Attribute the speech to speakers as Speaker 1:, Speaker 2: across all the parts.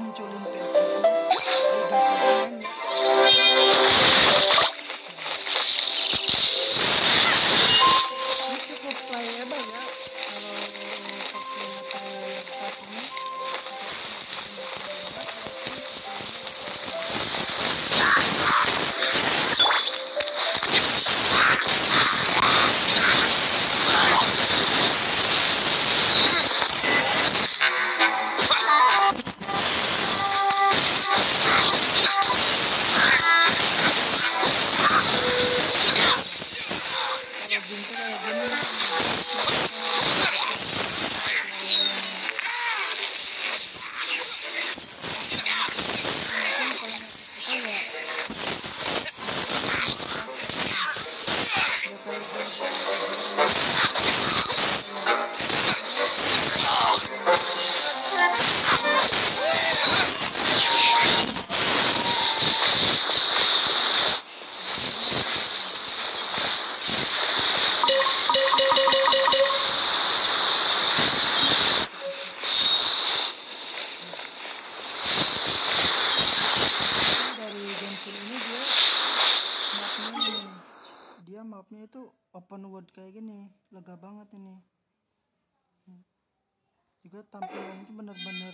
Speaker 1: हम चोलिन पे mapnya itu open world kayak gini lega banget ini. Juga tampilan itu bener-bener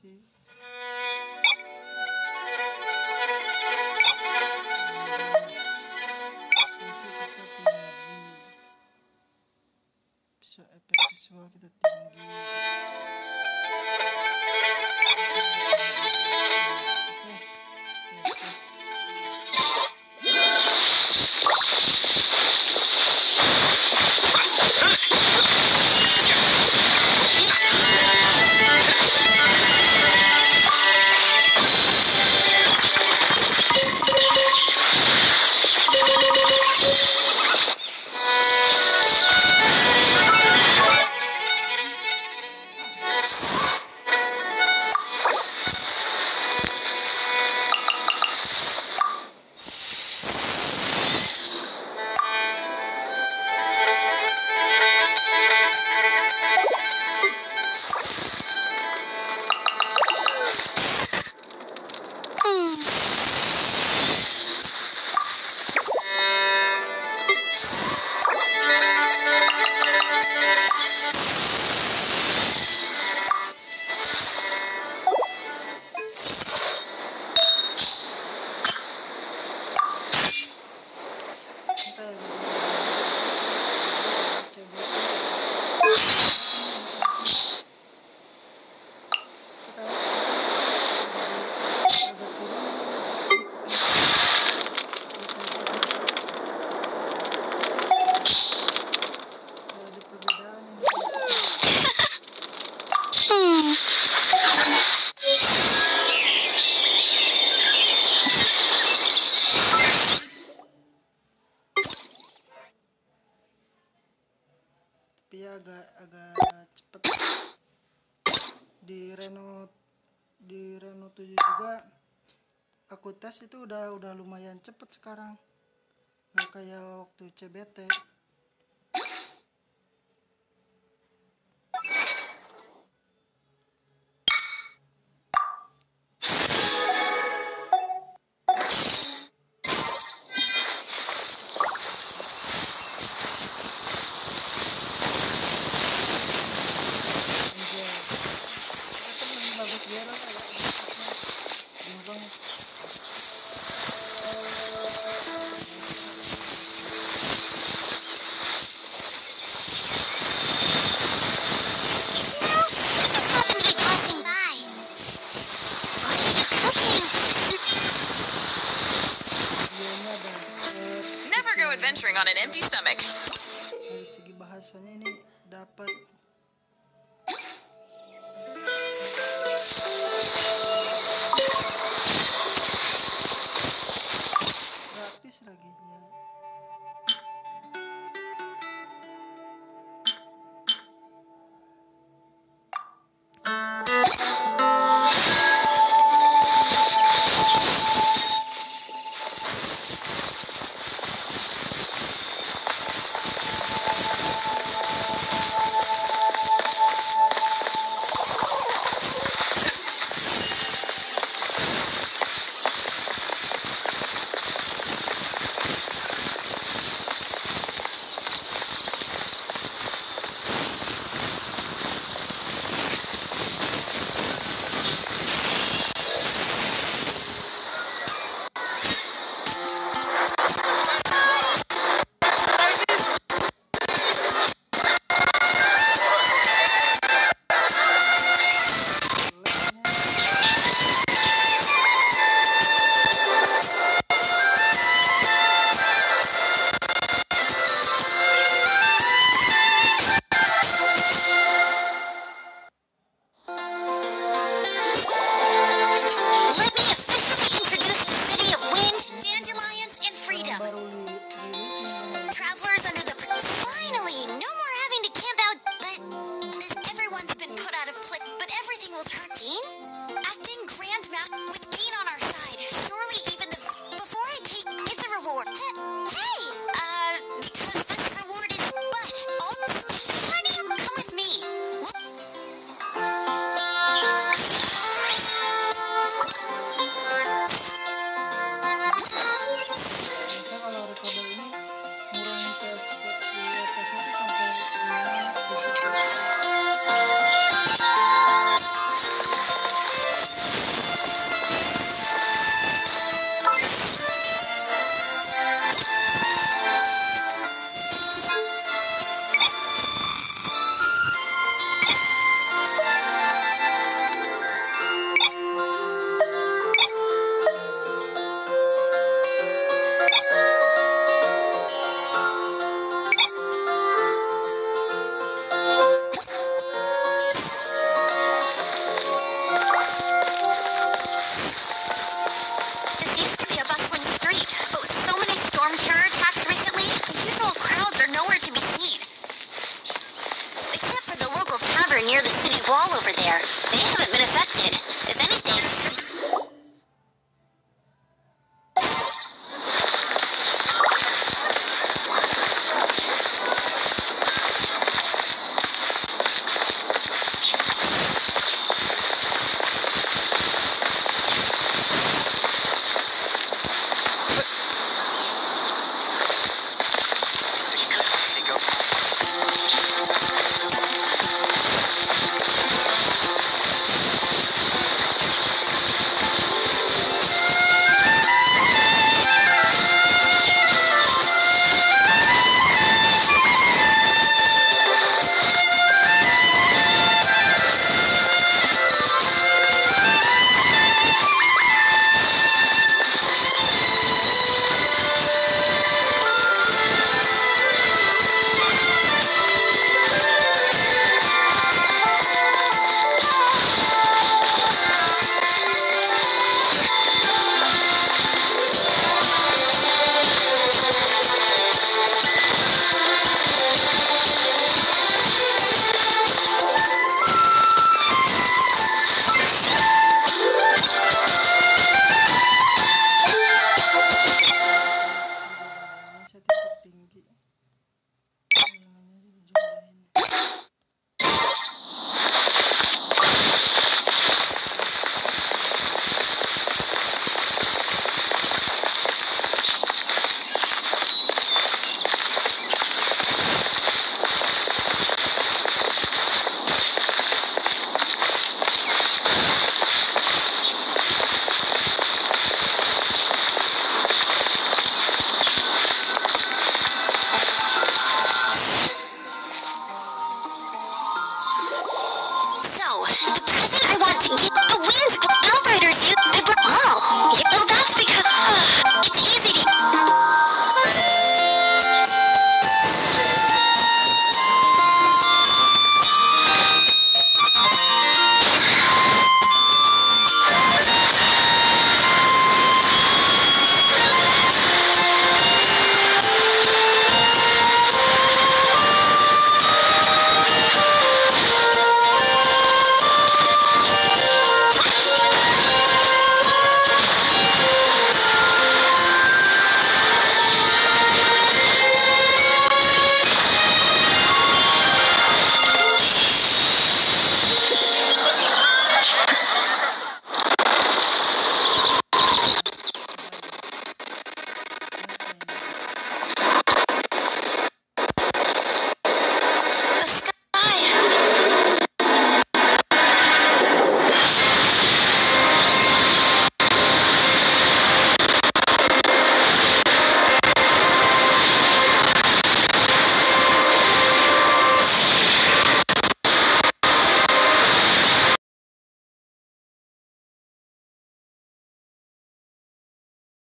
Speaker 1: see aku tes itu udah udah lumayan cepet sekarang. Nggak kayak waktu CBT
Speaker 2: adventuring on an empty stomach.